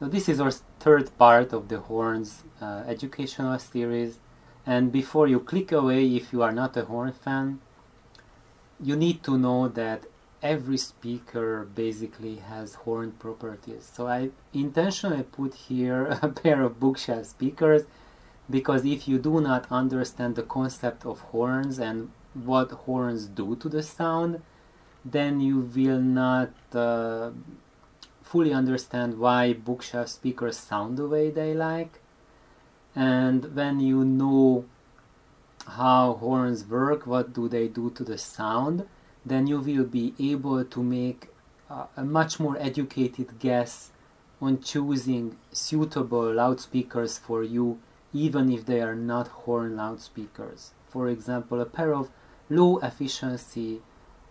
So this is our third part of the horns uh, educational series and before you click away if you are not a horn fan you need to know that every speaker basically has horn properties. So I intentionally put here a pair of bookshelf speakers because if you do not understand the concept of horns and what horns do to the sound, then you will not uh, fully understand why bookshelf speakers sound the way they like. And when you know how horns work, what do they do to the sound, then you will be able to make a much more educated guess on choosing suitable loudspeakers for you even if they are not horn loudspeakers. For example, a pair of low efficiency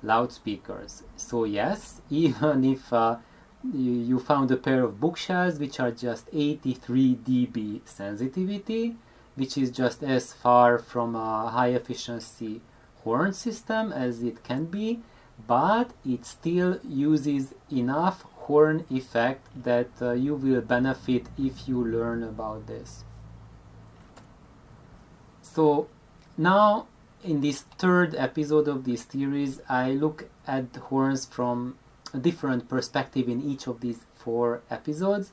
loudspeakers. So yes, even if uh, you, found a pair of bookshelves which are just 83 dB sensitivity, which is just as far from a high efficiency horn system as it can be, but it still uses enough horn effect that uh, you will benefit if you learn about this. So now in this third episode of this series, I look at horns from different perspective in each of these four episodes.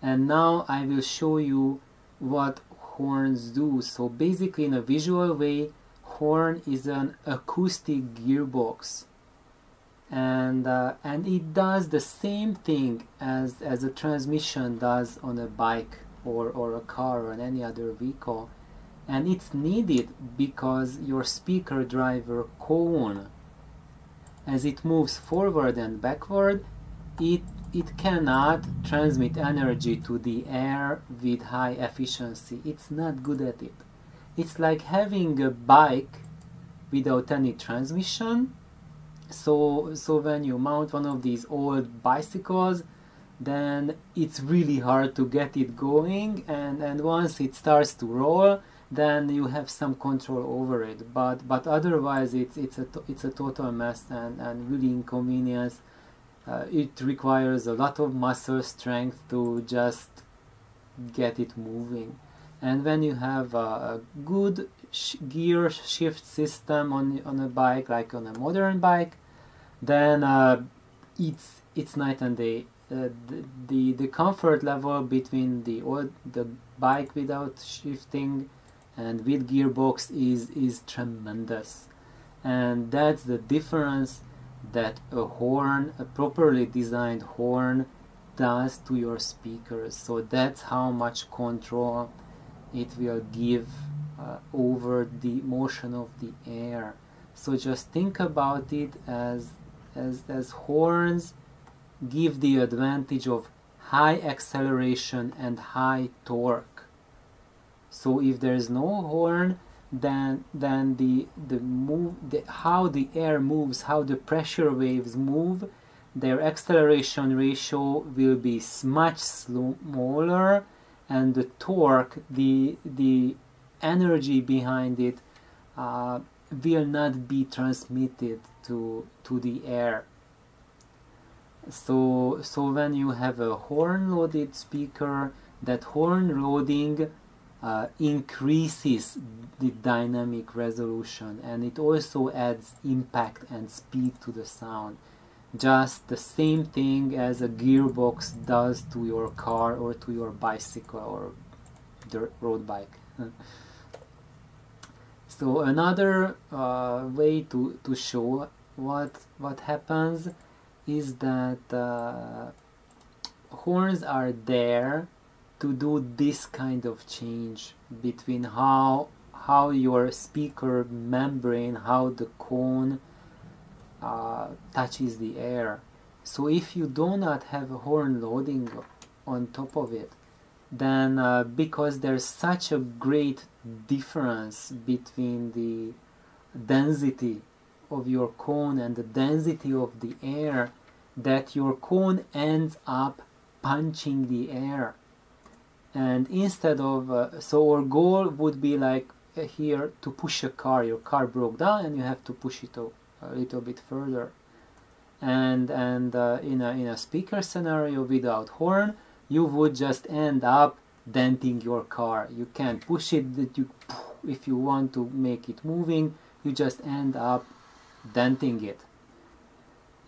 And now I will show you what horns do. So basically in a visual way, horn is an acoustic gearbox and uh, and it does the same thing as as a transmission does on a bike or or a car or any other vehicle and it's needed because your speaker driver cone as it moves forward and backward it it cannot transmit energy to the air with high efficiency. It's not good at it. It's like having a bike without any transmission. So so when you mount one of these old bicycles then it's really hard to get it going and and once it starts to roll then you have some control over it. But but otherwise it's it's a it's a total mess and and really inconvenience. Uh, it requires a lot of muscle strength to just get it moving. And when you have a, a good sh gear shift system on on a bike like on a modern bike then uh, it's it's night and day. Uh, the, the the comfort level between the old the bike without shifting and with gearbox is is tremendous and that's the difference that a horn a properly designed horn does to your speakers so that's how much control it will give uh, over the motion of the air. So just think about it as, as, as horns give the advantage of high acceleration and high torque. So if there is no horn, then then the the move the, how the air moves, how the pressure waves move, their acceleration ratio will be much smaller and the torque, the the energy behind it, uh, will not be transmitted to to the air. So so when you have a horn-loaded speaker, that horn loading uh, increases the dynamic resolution and it also adds impact and speed to the sound just the same thing as a gearbox does to your car or to your bicycle or the road bike. so another uh, way to, to show what what happens is that uh, horns are there to do this kind of change between how how your speaker membrane how the cone uh, touches the air. So if you do not have a horn loading on top of it, then uh, because there's such a great difference between the density of your cone and the density of the air that your cone ends up punching the air and instead of uh, so our goal would be like uh, here to push a car your car broke down and you have to push it a little bit further and and uh, in a in a speaker scenario without horn you would just end up denting your car. You can't push it that you if you want to make it moving, you just end up denting it.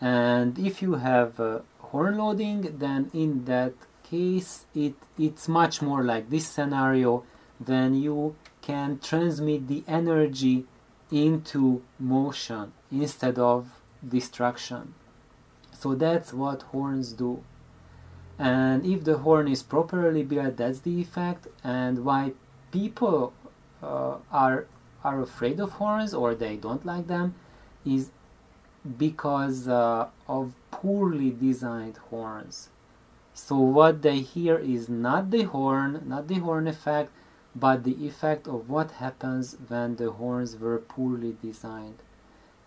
And if you have uh, horn loading, then in that case it it's much more like this scenario then you can transmit the energy into motion instead of destruction. So that's what horns do. And if the horn is properly built, that's the effect. And why people uh, are are afraid of horns or they don't like them is because uh, of poorly designed horns. So what they hear is not the horn, not the horn effect, but the effect of what happens when the horns were poorly designed.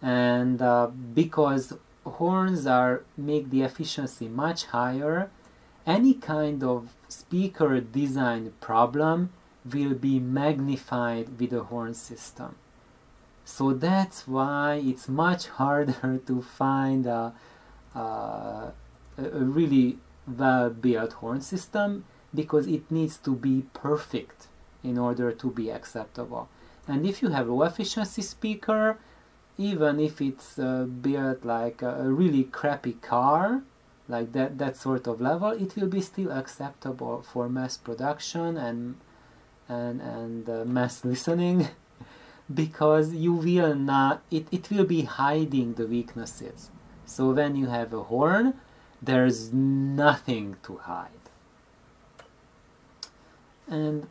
And uh, because horns are make the efficiency much higher, any kind of speaker design problem will be magnified with a horn system. So that's why it's much harder to find a, a, a really well built horn system because it needs to be perfect in order to be acceptable. And if you have low efficiency speaker, even if it's uh, built like a, really crappy car, like that, that sort of level, it will be still acceptable for mass production and and and uh, mass listening because you will not it, it will be hiding the weaknesses so when you have a horn there's nothing to hide. And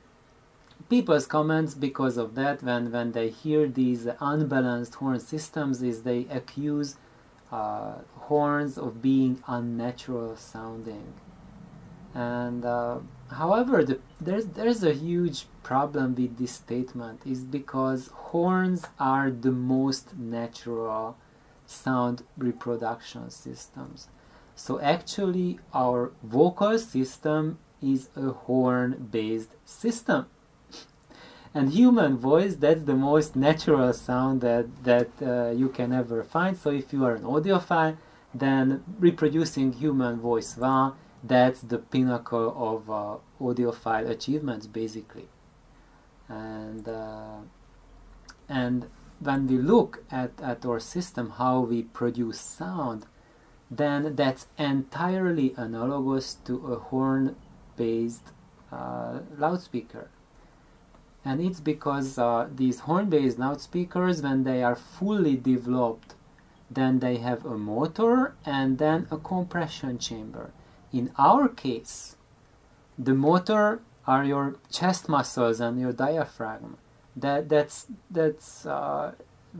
people's comments because of that when when they hear these unbalanced horn systems is they accuse uh, horns of being unnatural sounding. And uh, however the, there's there's a huge problem with this statement is because horns are the most natural sound reproduction systems so actually our vocal system is a horn based system. And human voice that's the most natural sound that that uh, you can ever find. So if you are an audiophile then reproducing human voice well that's the pinnacle of uh, audiophile achievements basically. And uh, and when we look at, at our system how we produce sound then that's entirely analogous to a horn based uh, loudspeaker. And it's because uh, these horn-based loudspeakers when they are fully developed then they have a motor and then a compression chamber. In our case the motor are your chest muscles and your diaphragm. That that's that's uh,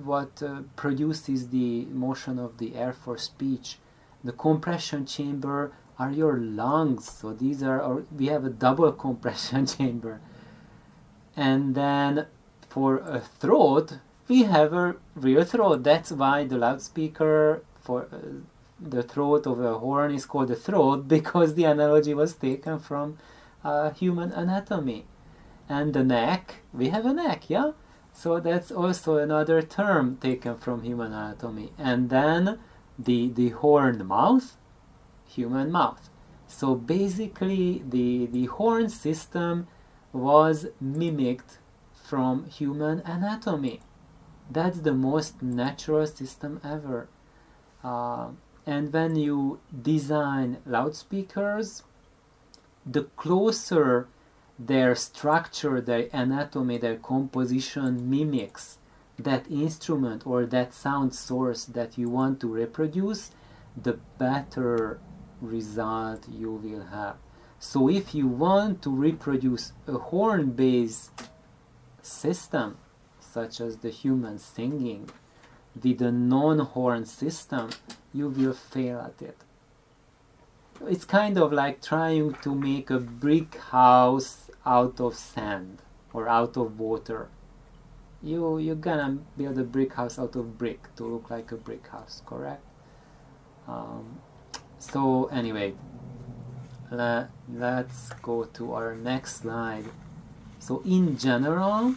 what uh, produces the motion of the air for speech the compression chamber are your lungs. So these are our, we have a double compression chamber. And then for a throat we have a real throat. That's why the loudspeaker for uh, the throat of a horn is called a throat because the analogy was taken from uh, human anatomy. And the neck we have a neck yeah? So that's also another term taken from human anatomy. And then the the horn mouth human mouth so basically the the horn system was mimicked from human anatomy. That's the most natural system ever. Uh, and when you design loudspeakers, the closer their structure, their anatomy, their composition mimics that instrument or that sound source that you want to reproduce, the better result you will have. So if you want to reproduce a horn-based system, such as the human singing, with a non-horn system, you will fail at it. It's kind of like trying to make a brick house out of sand or out of water. You, you're gonna build a brick house out of brick to look like a brick house, correct? Um, so anyway, let, let's go to our next slide. So in general,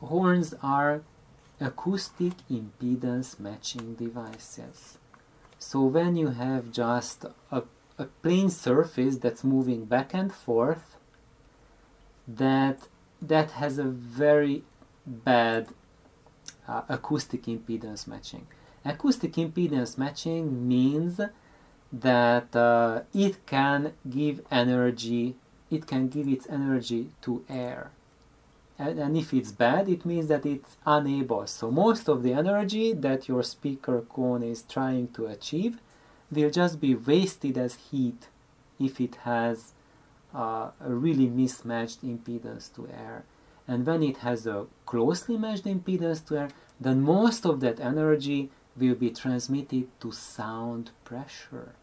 horns are acoustic impedance matching devices. So when you have just a a plane surface that's moving back and forth that that has a very bad uh, acoustic impedance matching. Acoustic impedance matching means that uh, it can give energy, it can give its energy to air. And, and if it's bad, it means that it's unable. So most of the energy that your speaker cone is trying to achieve will just be wasted as heat if it has uh, a really mismatched impedance to air. And when it has a closely matched impedance to air, then most of that energy will be transmitted to sound pressure.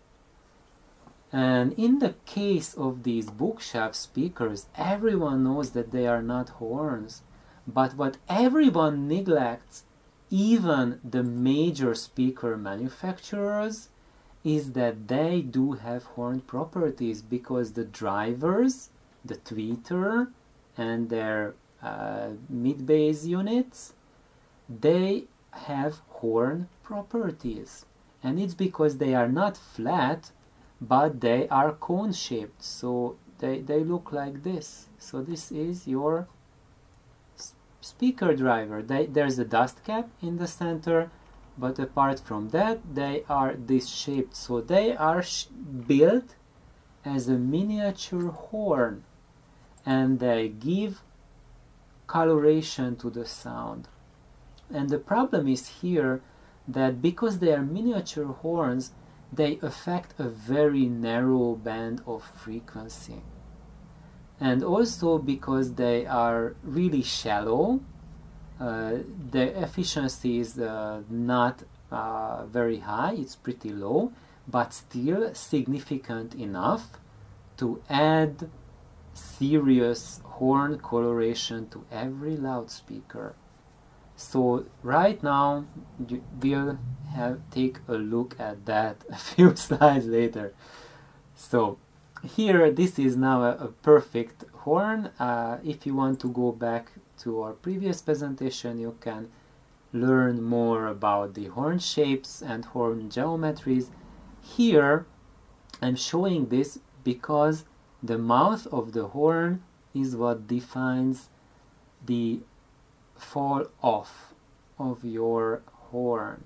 And in the case of these bookshelf speakers, everyone knows that they are not horns. But what everyone neglects, even the major speaker manufacturers, is that they do have horn properties because the drivers, the tweeter, and their uh, mid bass units, they have horn properties. And it's because they are not flat, but they are cone shaped. So they, they look like this. So this is your speaker driver. They, there's a dust cap in the center, but apart from that, they are this shaped. So they are built as a miniature horn and they give coloration to the sound. And the problem is here that because they are miniature horns, they affect a very narrow band of frequency. And also because they are really shallow, uh, the efficiency is uh, not uh, very high, it's pretty low, but still significant enough to add serious horn coloration to every loudspeaker. So right now we'll have take a look at that a few slides later. So here this is now a, a perfect horn. Uh, if you want to go back to our previous presentation you can learn more about the horn shapes and horn geometries. Here I'm showing this because the mouth of the horn is what defines the fall off of your horn.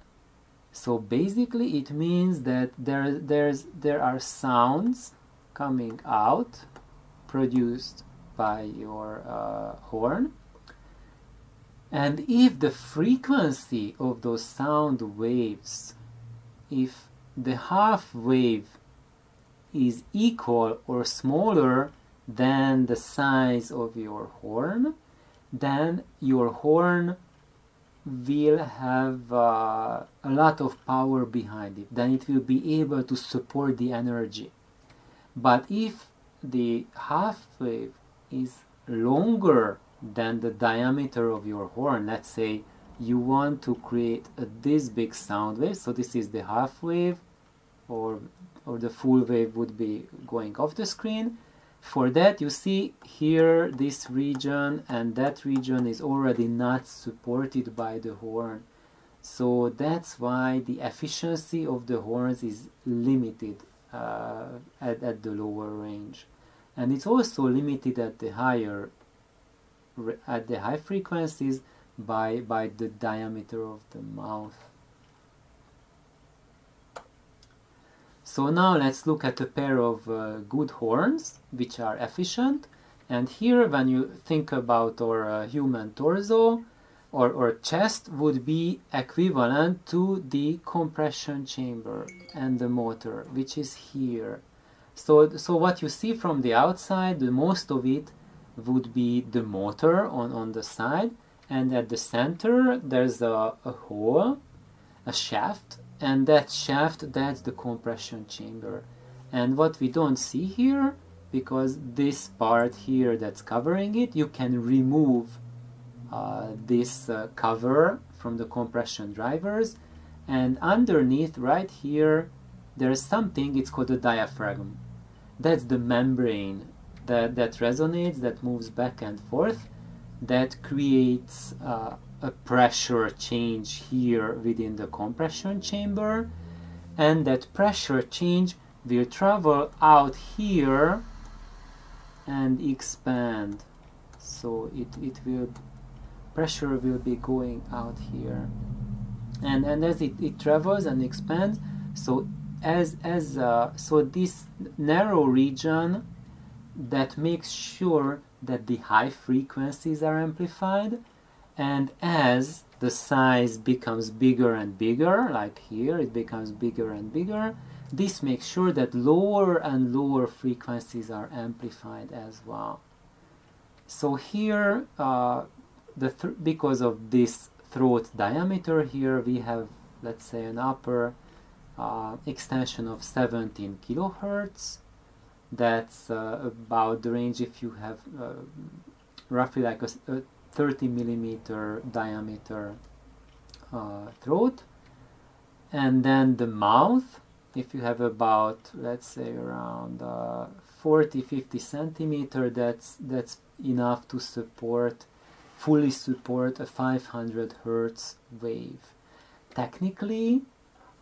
So basically it means that there, there's, there are sounds coming out produced by your uh, horn and if the frequency of those sound waves if the half wave is equal or smaller than the size of your horn then your horn will have uh, a lot of power behind it. Then it will be able to support the energy. But if the half wave is longer than the diameter of your horn, let's say you want to create a, this big sound wave, so this is the half wave or, or the full wave would be going off the screen, for that, you see here this region and that region is already not supported by the horn. So that's why the efficiency of the horns is limited uh, at, at the lower range. And it's also limited at the higher, at the high frequencies by, by the diameter of the mouth. So now let's look at a pair of uh, good horns, which are efficient. And here, when you think about our uh, human torso or, or chest, would be equivalent to the compression chamber and the motor, which is here. So, so what you see from the outside, the most of it would be the motor on, on the side. And at the center, there's a, a hole, a shaft, and that shaft that's the compression chamber. And what we don't see here because this part here that's covering it you can remove uh, this uh, cover from the compression drivers. And underneath right here there's something it's called a diaphragm. That's the membrane that, that resonates that moves back and forth that creates uh, a pressure change here within the compression chamber. And that pressure change will travel out here and expand. So it, it will pressure will be going out here. And and as it, it travels and expands so as as uh, so this narrow region that makes sure that the high frequencies are amplified and as the size becomes bigger and bigger like here it becomes bigger and bigger this makes sure that lower and lower frequencies are amplified as well. So here uh, the th because of this throat diameter here we have let's say an upper uh, extension of 17 kilohertz. That's uh, about the range if you have uh, roughly like a, a, 30 millimeter diameter uh, throat. And then the mouth if you have about let's say around uh, 40 50 centimeter that's that's enough to support fully support a 500 hertz wave. Technically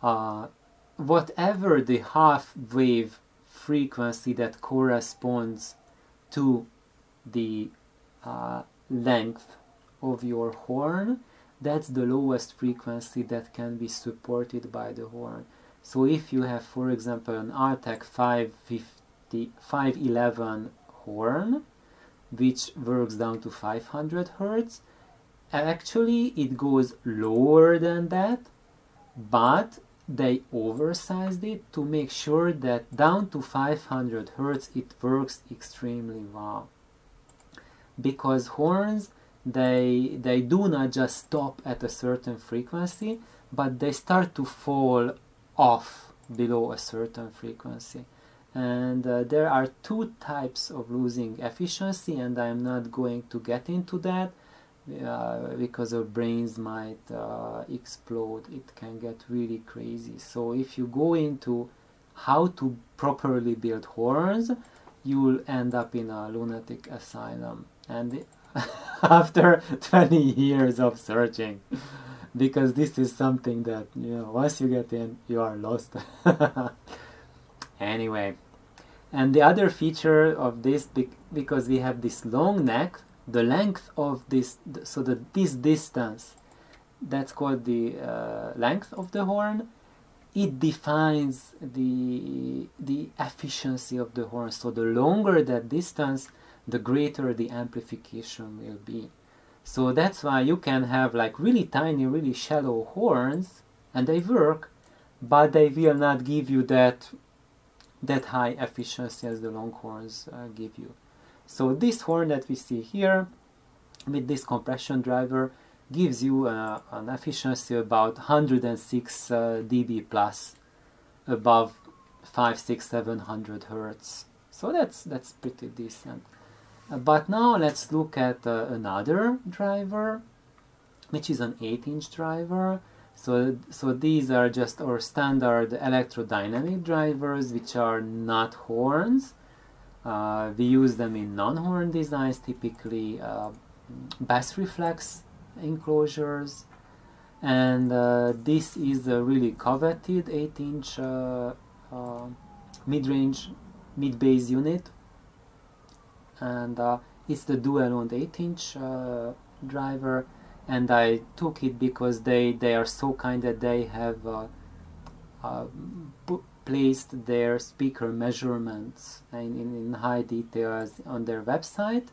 uh, whatever the half wave frequency that corresponds to the uh, length of your horn. That's the lowest frequency that can be supported by the horn. So if you have for example an Altec 550 511 horn which works down to 500 hertz actually it goes lower than that but they oversized it to make sure that down to 500 hertz it works extremely well because horns they they do not just stop at a certain frequency but they start to fall off below a certain frequency. And uh, there are two types of losing efficiency and I'm not going to get into that uh, because our brains might uh, explode. It can get really crazy. So if you go into how to properly build horns you will end up in a lunatic asylum and after 20 years of searching because this is something that you know once you get in you are lost. Anyway and the other feature of this because we have this long neck the length of this so that this distance that's called the uh, length of the horn it defines the the efficiency of the horn. So the longer that distance the greater the amplification will be so that's why you can have like really tiny really shallow horns and they work but they will not give you that that high efficiency as the long horns uh, give you so this horn that we see here with this compression driver gives you uh, an efficiency about 106 uh, dB plus above 5, 6, 700 hertz. So that's that's pretty decent. But now let's look at uh, another driver, which is an 8-inch driver. So, so these are just our standard electrodynamic drivers, which are not horns. Uh, we use them in non-horn designs, typically uh, bass reflex enclosures. And uh, this is a really coveted 8-inch uh, uh, mid-range, mid-bass unit. And uh, it's the dual-owned 8-inch driver. And I took it because they, they are so kind that they have placed their speaker measurements in, in, in, high details on their website.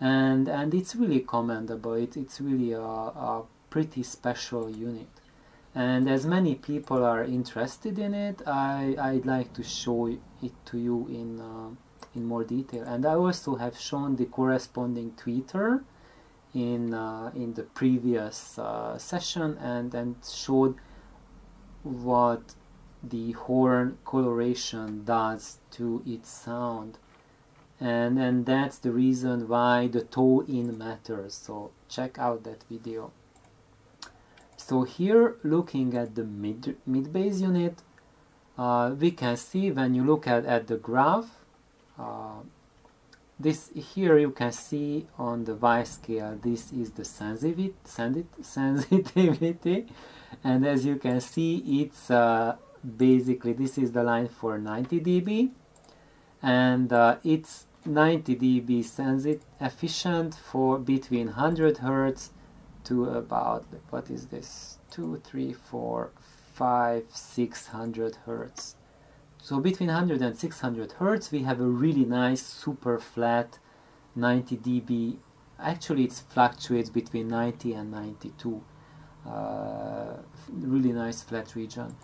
And and it's really commendable. It, it's really a, a pretty special unit. And as many people are interested in it I, I'd like to show it to you in uh, in more detail. And I also have shown the corresponding tweeter in uh, in the previous uh, session and and showed what the horn coloration does to its sound. And and that's the reason why the toe in matters. So check out that video. So here looking at the mid mid bass unit uh, we can see when you look at, at the graph uh, this here you can see on the Y scale this is the sensitivity. And as you can see it's uh, basically this is the line for 90 dB. And uh, it's 90 dB sensit efficient for between 100 hertz to about what is this? 2 3 4 5 600 hertz so between 100 and 600 hertz we have a really nice super flat 90 dB. Actually it fluctuates between 90 and 92 uh, really nice flat region.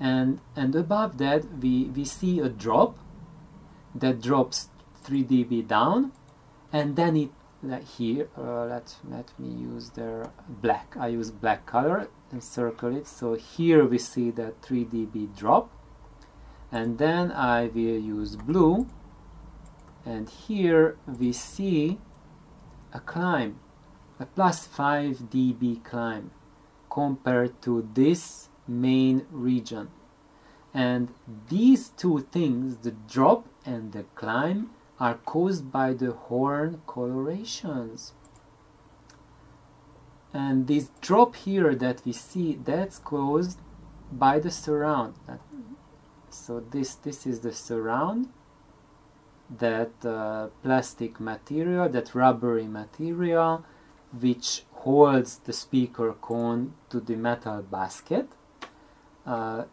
And and above that we we see a drop that drops 3 dB down and then it here uh, let let me use the black I use black color and circle it. So here we see that 3 dB drop and then I will use blue. And here we see a climb a plus 5 dB climb compared to this main region. And these two things the drop and the climb are caused by the horn colorations. And this drop here that we see that's caused by the surround so this this is the surround that uh, plastic material that rubbery material which holds the speaker cone to the metal basket. Uh,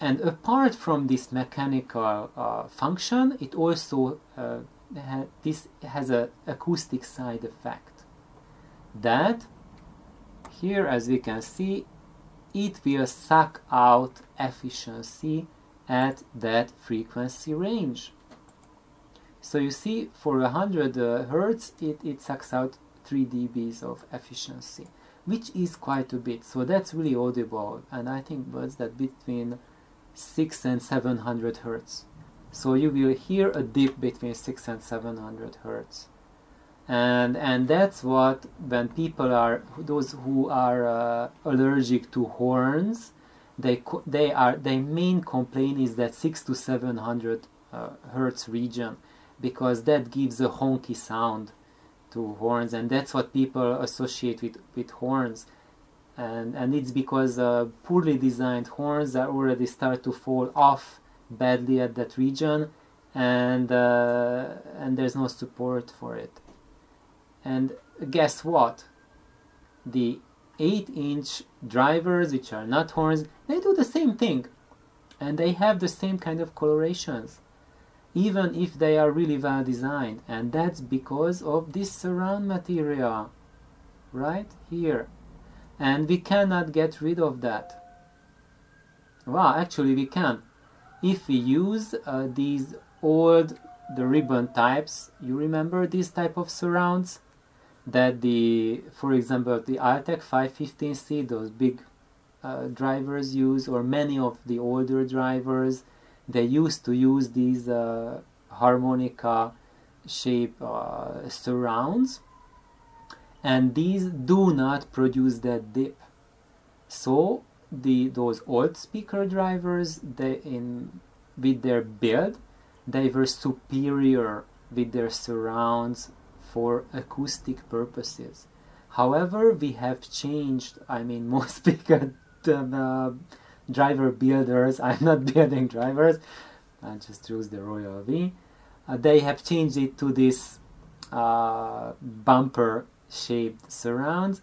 and apart from this mechanical uh, function it also uh, ha this has an acoustic side effect that here as we can see it will suck out efficiency at that frequency range. So you see for 100 uh, hertz it, it sucks out 3 dBs of efficiency which is quite a bit. So that's really audible and I think was that between 6 and 700 hertz. So you will hear a dip between 6 and 700 hertz and and that's what when people are those who are uh, allergic to horns they they are their main complaint is that 6 to 700 uh, hertz region because that gives a honky sound to horns and that's what people associate with with horns. And and it's because uh, poorly designed horns are already start to fall off badly at that region and uh, and there's no support for it and guess what? The 8 inch drivers, which are not horns, they do the same thing. And they have the same kind of colorations, even if they are really well designed. And that's because of this surround material, right here. And we cannot get rid of that. Well, actually we can. If we use uh, these old, the ribbon types, you remember these type of surrounds? That the, for example, the Altec 515C, those big uh, drivers use, or many of the older drivers, they used to use these uh, harmonica shape uh, surrounds, and these do not produce that dip. So the those old speaker drivers, they in with their build, they were superior with their surrounds for acoustic purposes. However, we have changed, I mean, most bigger uh, driver builders, I'm not building drivers, I just choose the Royal V. Uh, they have changed it to this uh, bumper shaped surrounds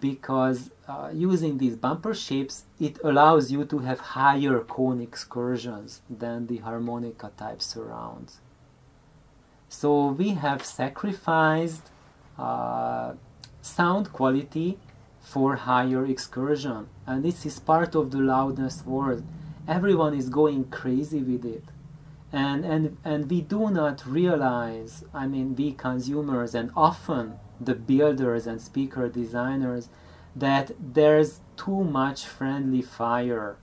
because uh, using these bumper shapes it allows you to have higher cone excursions than the harmonica type surrounds. So we have sacrificed uh, sound quality for higher excursion. And this is part of the loudness world. Everyone is going crazy with it. And, and, and we do not realize, I mean, we consumers and often the builders and speaker designers, that there's too much friendly fire,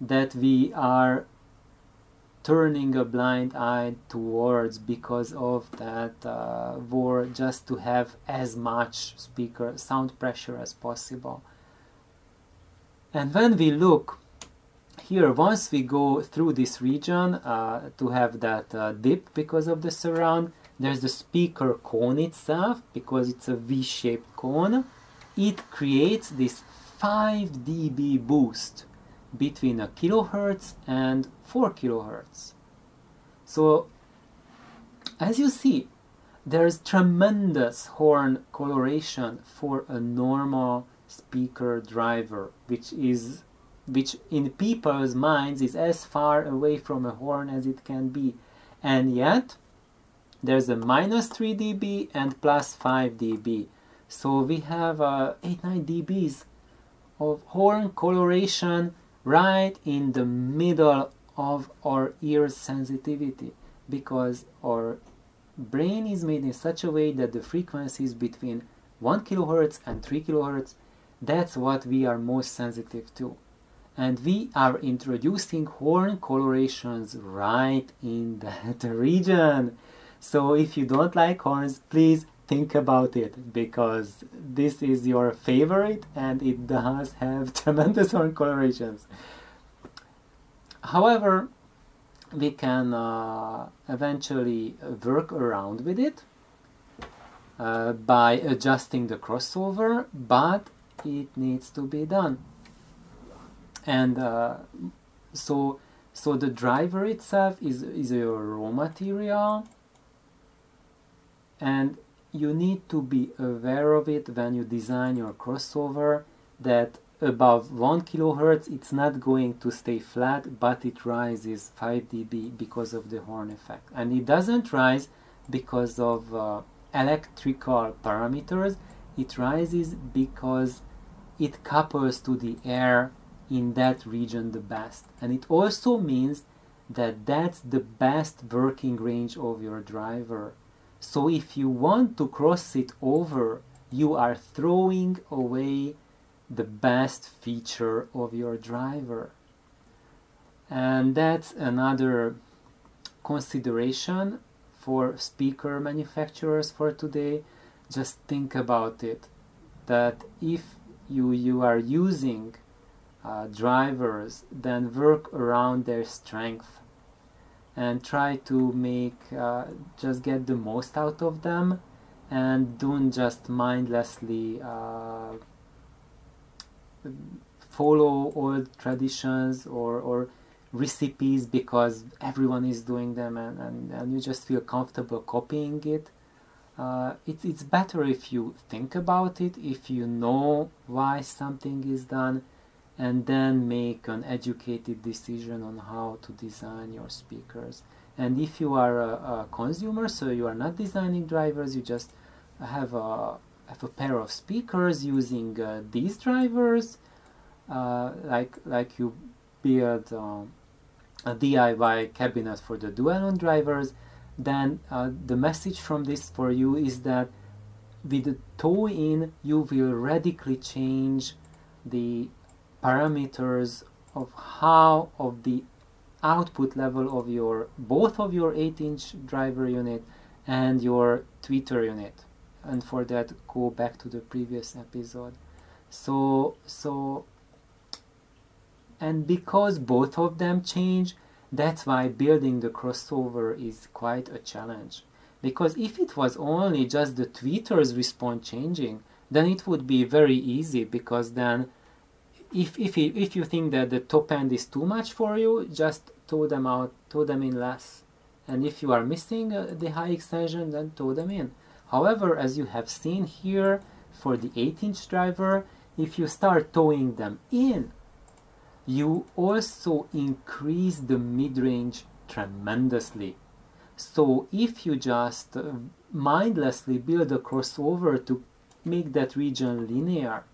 that we are turning a blind eye towards because of that uh, war just to have as much speaker sound pressure as possible. And when we look here once we go through this region uh, to have that uh, dip because of the surround there's the speaker cone itself because it's a v-shaped cone. It creates this 5 dB boost between a kilohertz and 4 kilohertz. So as you see, there's tremendous horn coloration for a normal speaker driver, which is which in people's minds is as far away from a horn as it can be. And yet, there's a minus 3 dB and plus 5 dB. So we have uh, 8 9 dBs of horn coloration right in the middle of our ear sensitivity because our brain is made in such a way that the frequencies between 1 kilohertz and 3 kilohertz that's what we are most sensitive to. And we are introducing horn colorations right in that region. So if you don't like horns please think about it because this is your favorite and it does have tremendous colorations however we can uh, eventually work around with it uh, by adjusting the crossover but it needs to be done. And uh, so so the driver itself is is your raw material. And you need to be aware of it when you design your crossover that above 1 kilohertz it's not going to stay flat but it rises 5 dB because of the horn effect and it doesn't rise because of uh, electrical parameters it rises because it couples to the air in that region the best. And it also means that that's the best working range of your driver. So if you want to cross it over, you are throwing away the best feature of your driver. And that's another consideration for speaker manufacturers for today. Just think about it that if you, you are using uh, drivers, then work around their strength and try to make uh, just get the most out of them and don't just mindlessly uh, follow old traditions or, or recipes because everyone is doing them and, and, and you just feel comfortable copying it. Uh, it, it's better if you think about it, if you know why something is done, and then make an educated decision on how to design your speakers. And if you are a, a consumer, so you are not designing drivers, you just have a, have a pair of speakers using uh, these drivers, uh, like, like you build um, a DIY cabinet for the Dualon drivers, then uh, the message from this for you is that with the toe in, you will radically change the parameters of how of the output level of your both of your 8 inch driver unit and your tweeter unit. And for that go back to the previous episode. So so and because both of them change that's why building the crossover is quite a challenge. Because if it was only just the tweeters response changing then it would be very easy because then if if you, if you think that the top end is too much for you, just toe them out, toe them in less. And if you are missing uh, the high extension, then tow them in. However, as you have seen here for the 8-inch driver, if you start toeing them in, you also increase the mid-range tremendously. So if you just uh, mindlessly build a crossover to make that region linear,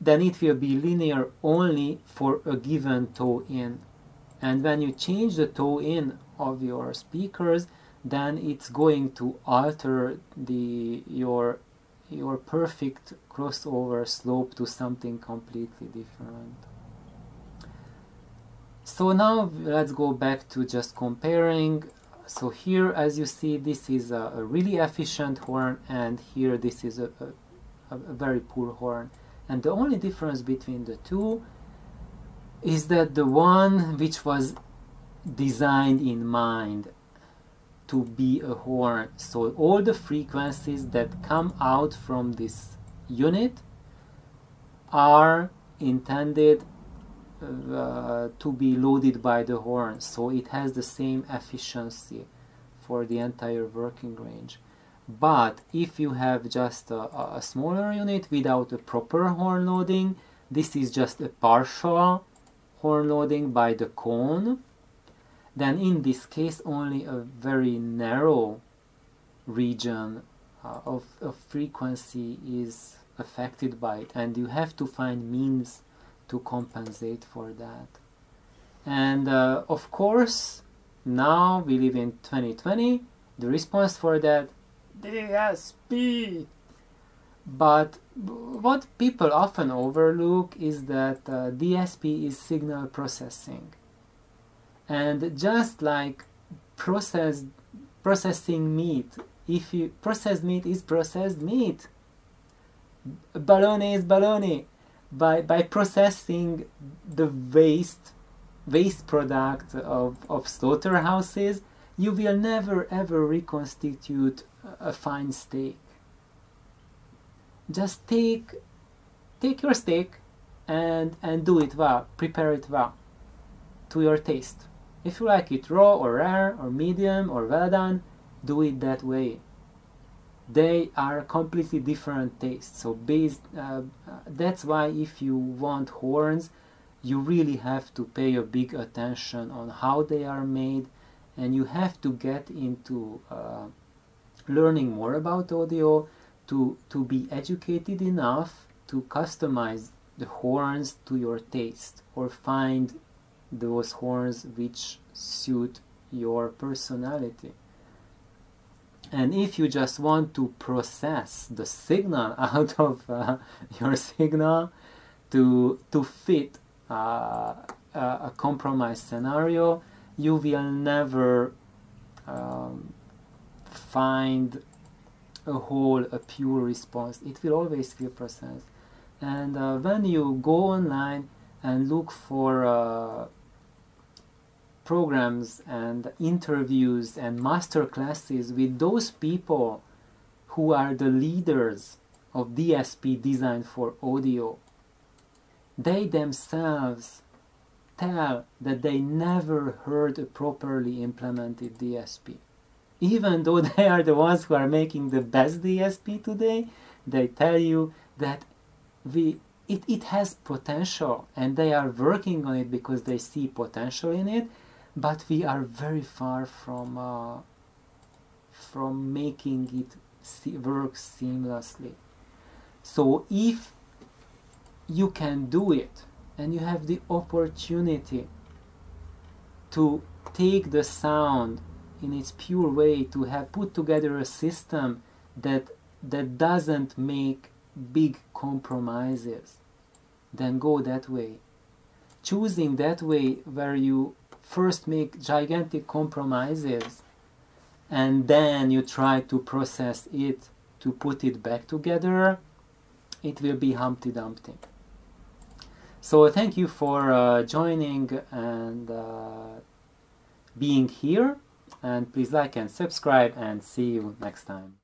then it will be linear only for a given toe in. And when you change the toe in of your speakers, then it's going to alter the your your perfect crossover slope to something completely different. So now let's go back to just comparing. So here, as you see, this is a, a really efficient horn, and here this is a, a, a very poor horn. And the only difference between the two is that the one which was designed in mind to be a horn, so all the frequencies that come out from this unit are intended uh, to be loaded by the horn. So it has the same efficiency for the entire working range but if you have just a, a smaller unit without a proper horn loading this is just a partial horn loading by the cone then in this case only a very narrow region uh, of, of frequency is affected by it. And you have to find means to compensate for that. And uh, of course now we live in 2020 the response for that DSP but what people often overlook is that uh, DSP is signal processing. And just like processed processing meat if you processed meat is processed meat. Baloney is baloney by by processing the waste waste product of, of slaughterhouses you will never ever reconstitute a fine steak. Just take take your steak and and do it well prepare it well to your taste. If you like it raw or rare or medium or well done do it that way. They are completely different tastes. So based uh, that's why if you want horns you really have to pay a big attention on how they are made and you have to get into uh, learning more about audio to to be educated enough to customize the horns to your taste or find those horns which suit your personality. And if you just want to process the signal out of uh, your signal to to fit uh, a compromise scenario you will never um, find a whole a pure response it will always feel processed and uh, when you go online and look for uh, programs and interviews and master classes with those people who are the leaders of DSP design for audio. They themselves tell that they never heard a properly implemented DSP. Even though they are the ones who are making the best DSP today, they tell you that we it, it has potential and they are working on it because they see potential in it but we are very far from uh, from making it work seamlessly. So if you can do it and you have the opportunity to take the sound in its pure way to have put together a system that that doesn't make big compromises then go that way choosing that way where you first make gigantic compromises and then you try to process it to put it back together, it will be Humpty Dumpty. So thank you for uh, joining and uh, being here and please like and subscribe and see you next time.